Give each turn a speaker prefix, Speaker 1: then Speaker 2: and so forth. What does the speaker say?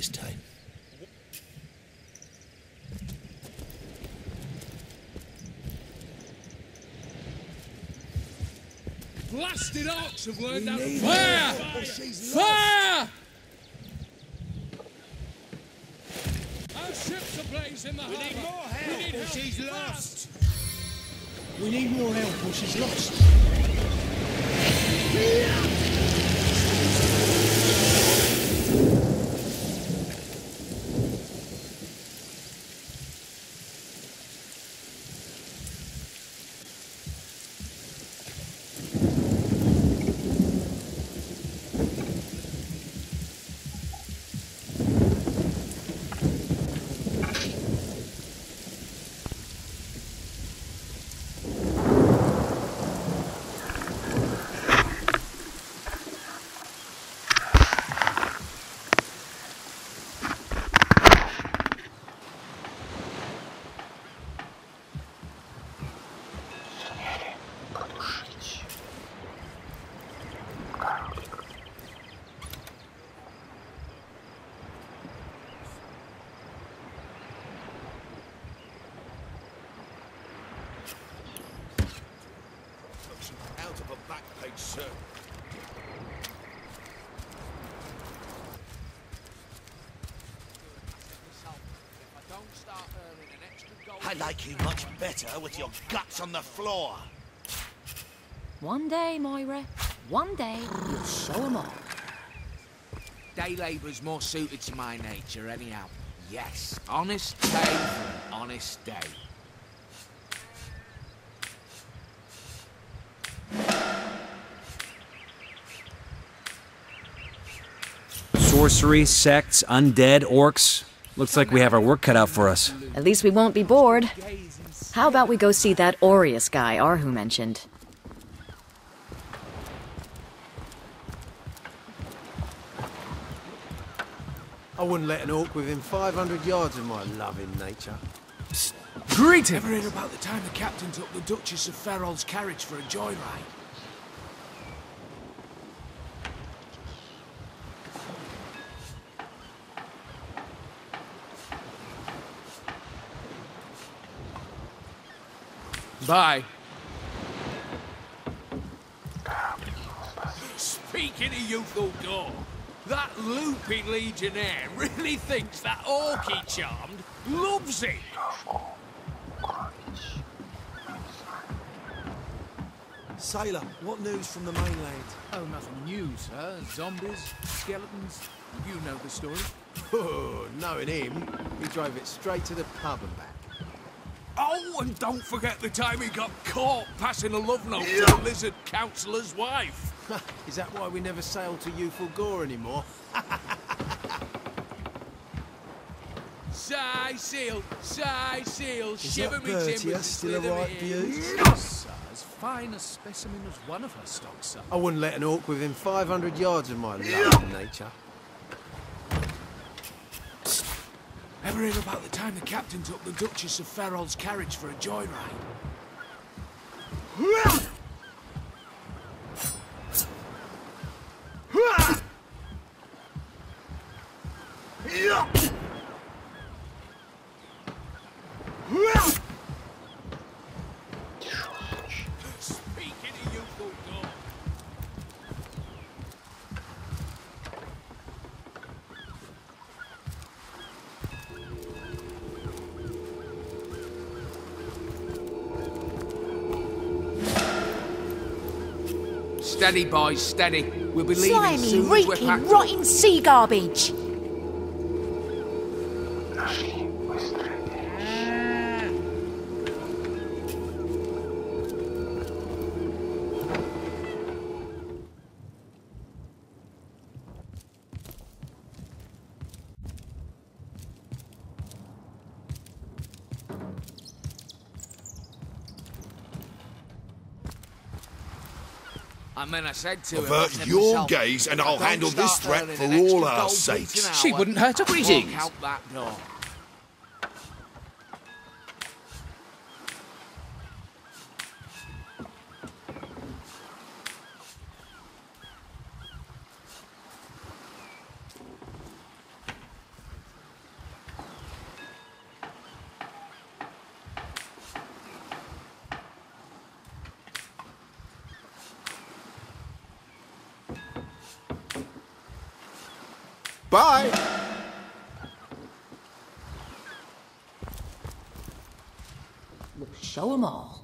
Speaker 1: this time.
Speaker 2: Blasted orcs have learned how to
Speaker 1: need
Speaker 2: fire!
Speaker 1: her, or oh, she's
Speaker 2: Fire! Our ships are ablaze in the
Speaker 1: We need more help,
Speaker 2: We need
Speaker 1: or
Speaker 2: help
Speaker 1: she's lost. We need more help or she's lost.
Speaker 3: Out of a back page, sir. I like you much better with your guts on the floor.
Speaker 4: One day, Moira, one day, you'll show 'em all.
Speaker 5: Day labour's more suited to my nature, anyhow. Yes, honest day for an honest day.
Speaker 6: Sorcery, sects, undead, orcs. Looks like we have our work cut out for us.
Speaker 4: At least we won't be bored. How about we go see that Aureus guy Arhu mentioned?
Speaker 7: I wouldn't let an orc within 500 yards of my loving nature.
Speaker 2: Greeting!
Speaker 5: Ever heard about the time the captain took the Duchess of Ferrol's carriage for a joyride?
Speaker 2: Bye. Speaking of youthful door, that loopy legionnaire really thinks that orc he charmed loves it.
Speaker 7: Sailor, what news from the mainland?
Speaker 8: Oh, nothing new, sir. Zombies, skeletons. You know the story.
Speaker 7: Oh, knowing him, he drove it straight to the pub and back.
Speaker 2: Oh, and don't forget the time he got caught passing a love note to a lizard councillor's wife.
Speaker 7: Is that why we never sail to youthful gore anymore?
Speaker 2: Cyseal, sigh seal,
Speaker 7: Is
Speaker 2: shiver
Speaker 7: that
Speaker 2: me
Speaker 7: Bertia
Speaker 2: timbers,
Speaker 7: still a
Speaker 2: slither me
Speaker 7: right
Speaker 2: ears.
Speaker 7: view?
Speaker 8: Sir, as fine a specimen as one of her stock, sir.
Speaker 7: I wouldn't let an orc within 500 yards of my loving nature.
Speaker 5: Ever hear about the time the captain took the Duchess of Ferrol's carriage for a joyride? Steady, boys, steady. We'll be leaving
Speaker 4: Slimy,
Speaker 5: soon
Speaker 4: reeking, rotten sea garbage!
Speaker 5: I mean, I said to him,
Speaker 3: Avert
Speaker 5: said
Speaker 3: your
Speaker 5: myself,
Speaker 3: gaze and I'll handle this threat for all our sakes."
Speaker 5: an
Speaker 8: She wouldn't hurt a
Speaker 5: Walk
Speaker 8: greetings.
Speaker 3: Bye.
Speaker 4: Show 'em all.